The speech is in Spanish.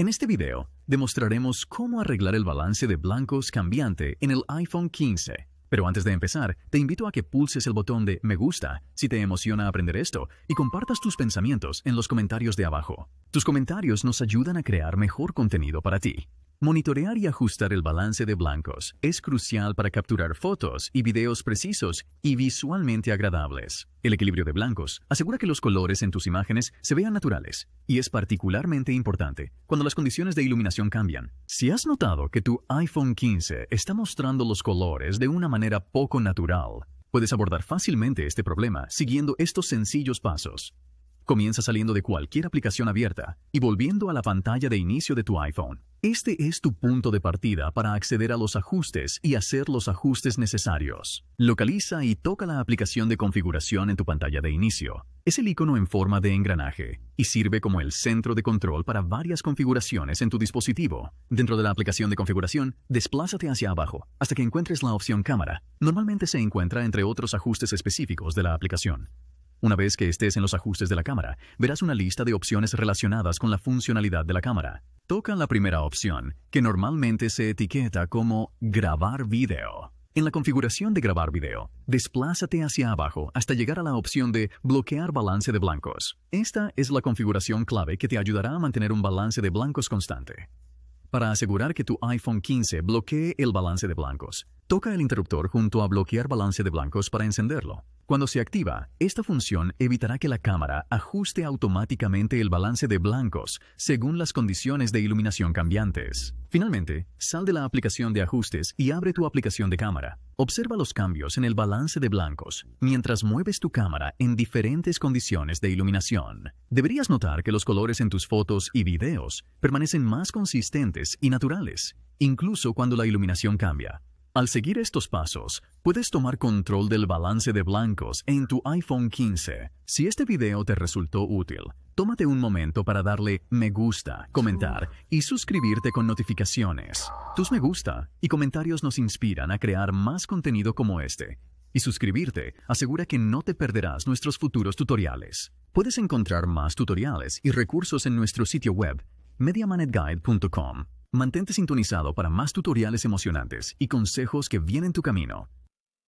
En este video, demostraremos cómo arreglar el balance de blancos cambiante en el iPhone 15. Pero antes de empezar, te invito a que pulses el botón de Me gusta si te emociona aprender esto y compartas tus pensamientos en los comentarios de abajo. Tus comentarios nos ayudan a crear mejor contenido para ti. Monitorear y ajustar el balance de blancos es crucial para capturar fotos y videos precisos y visualmente agradables. El equilibrio de blancos asegura que los colores en tus imágenes se vean naturales y es particularmente importante cuando las condiciones de iluminación cambian. Si has notado que tu iPhone 15 está mostrando los colores de una manera poco natural, puedes abordar fácilmente este problema siguiendo estos sencillos pasos. Comienza saliendo de cualquier aplicación abierta y volviendo a la pantalla de inicio de tu iPhone. Este es tu punto de partida para acceder a los ajustes y hacer los ajustes necesarios. Localiza y toca la aplicación de configuración en tu pantalla de inicio. Es el icono en forma de engranaje y sirve como el centro de control para varias configuraciones en tu dispositivo. Dentro de la aplicación de configuración, desplázate hacia abajo hasta que encuentres la opción cámara. Normalmente se encuentra entre otros ajustes específicos de la aplicación. Una vez que estés en los ajustes de la cámara, verás una lista de opciones relacionadas con la funcionalidad de la cámara. Toca la primera opción, que normalmente se etiqueta como Grabar video. En la configuración de grabar video, desplázate hacia abajo hasta llegar a la opción de Bloquear balance de blancos. Esta es la configuración clave que te ayudará a mantener un balance de blancos constante. Para asegurar que tu iPhone 15 bloquee el balance de blancos, toca el interruptor junto a Bloquear balance de blancos para encenderlo. Cuando se activa, esta función evitará que la cámara ajuste automáticamente el balance de blancos según las condiciones de iluminación cambiantes. Finalmente, sal de la aplicación de ajustes y abre tu aplicación de cámara. Observa los cambios en el balance de blancos mientras mueves tu cámara en diferentes condiciones de iluminación. Deberías notar que los colores en tus fotos y videos permanecen más consistentes y naturales, incluso cuando la iluminación cambia. Al seguir estos pasos, puedes tomar control del balance de blancos en tu iPhone 15. Si este video te resultó útil, tómate un momento para darle me gusta, comentar y suscribirte con notificaciones. Tus me gusta y comentarios nos inspiran a crear más contenido como este. Y suscribirte asegura que no te perderás nuestros futuros tutoriales. Puedes encontrar más tutoriales y recursos en nuestro sitio web, MediaManetGuide.com. Mantente sintonizado para más tutoriales emocionantes y consejos que vienen tu camino.